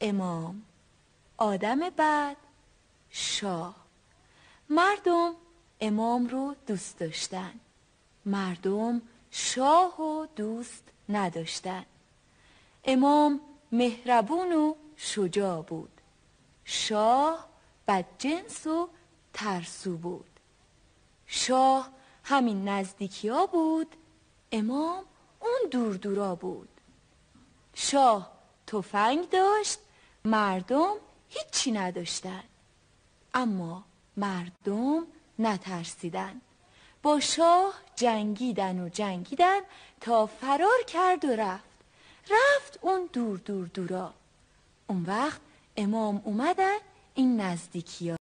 امام آدم بعد شاه. مردم امام رو دوست داشتن. مردم شاه و دوست نداشتن. امام مهربون و شجاع بود. شاه بدجنس و ترسو بود. شاه همین نزدیکی ها بود امام اون دور دورا بود. شاه تفنگ داشت مردم هیچی نداشتن. اما مردم نترسیدن. با شاه جنگیدن و جنگیدن تا فرار کرد و رفت. رفت اون دور دور دورا. اون وقت امام اومدن این نزدیکی